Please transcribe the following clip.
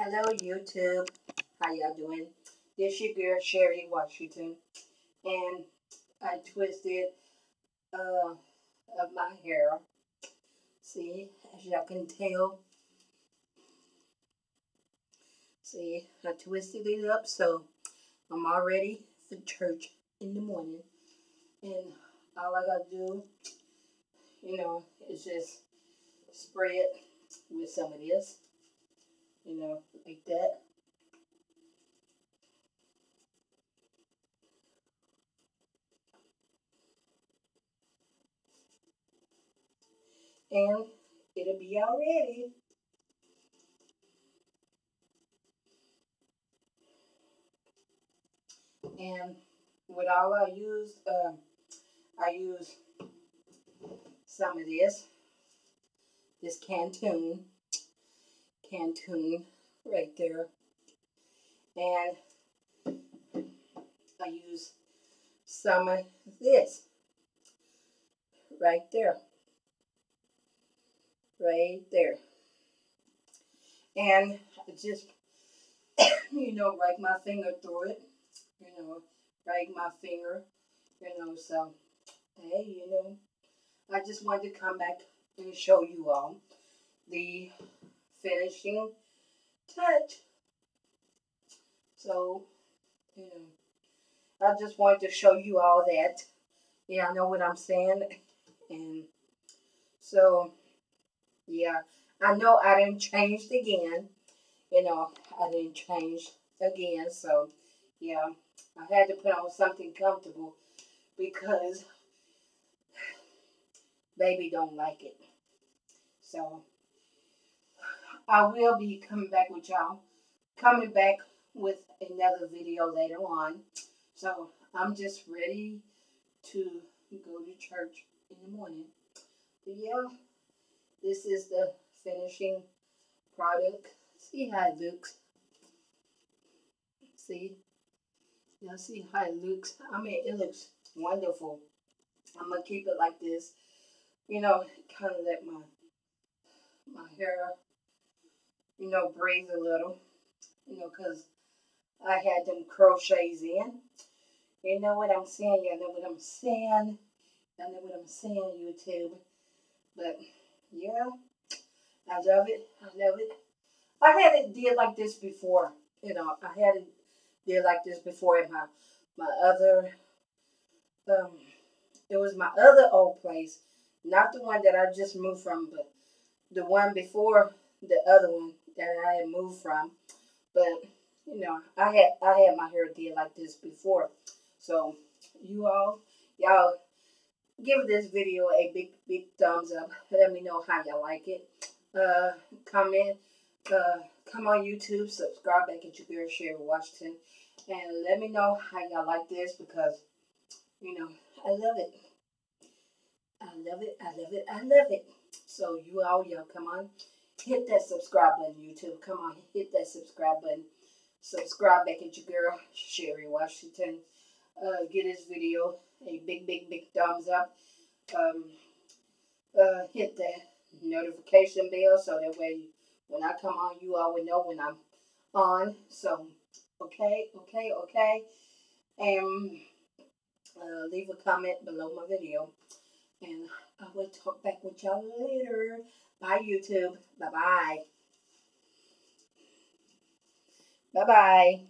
Hello YouTube. How y'all doing? This is your girl Cherrie Washington. And I twisted uh of my hair. See, as y'all can tell. See, I twisted it up so I'm all ready for church in the morning. And all I gotta do, you know, is just spray it with some of this you know, like that. And it'll be all ready. And what all I use, uh, I use some of this, this Canton Canton right there. And I use some of this right there. Right there. And just, you know, rake my finger through it. You know, rake my finger. You know, so, hey, you know, I just wanted to come back and show you all the finishing touch. So, you know, I just wanted to show you all that. Yeah, I know what I'm saying. And so, yeah, I know I didn't change again. You know, I didn't change again. So, yeah, I had to put on something comfortable because baby don't like it. So, I will be coming back with y'all. Coming back with another video later on. So I'm just ready to go to church in the morning. But yeah, this is the finishing product. See how it looks. See? Y'all see how it looks? I mean, it looks wonderful. I'm to keep it like this. You know, kind of let my my hair you know, breathe a little, you know, because I had them crochets in. You know what I'm saying? You know what I'm saying? I know what I'm saying, YouTube. But, yeah, I love it. I love it. I had it did like this before. You know, I had it did like this before in my, my other, um, it was my other old place. Not the one that I just moved from, but the one before the other one that I had moved from. But you know, I had I had my hair did like this before. So you all, y'all give this video a big big thumbs up. Let me know how y'all like it. Uh, comment. Uh, come on YouTube, subscribe back at girl Cherrie Washington, and let me know how y'all like this because you know I love it. I love it. I love it. I love it. So you all, y'all come on hit that subscribe button, YouTube. Come on, hit that subscribe button. Subscribe back at your girl, Cherrie Washington. Uh, give this video a big, big, big thumbs up. Um, uh, hit that notification bell so that way when I come on, you all will know when I'm on. So, okay, okay, okay. And uh, leave a comment below my video. And I uh, will talk back with y'all later. Bye, YouTube. Bye-bye. Bye-bye.